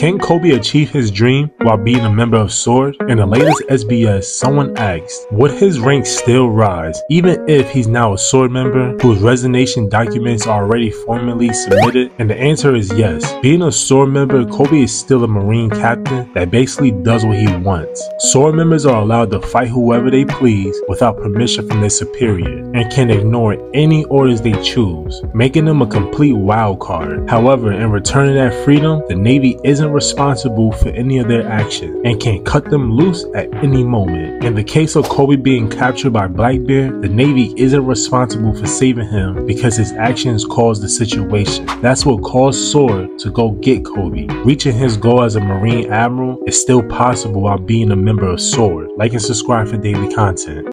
Can Koby achieve his dream while being a member of SWORD? In the latest SBS, someone asked, would his rank still rise even if he's now a SWORD member whose resignation documents are already formally submitted? And the answer is yes. Being a SWORD member, Koby is still a Marine captain that basically does what he wants. SWORD members are allowed to fight whoever they please without permission from their superior and can ignore any orders they choose, making them a complete wild card. However, in returning that freedom, the Navy isn't responsible for any of their actions and can cut them loose at any moment. In the case of Koby being captured by Blackbeard, the Navy isn't responsible for saving him because his actions caused the situation. That's what caused SWORD to go get Koby. Reaching his goal as a Marine Admiral is still possible while being a member of SWORD. Like and subscribe for daily content.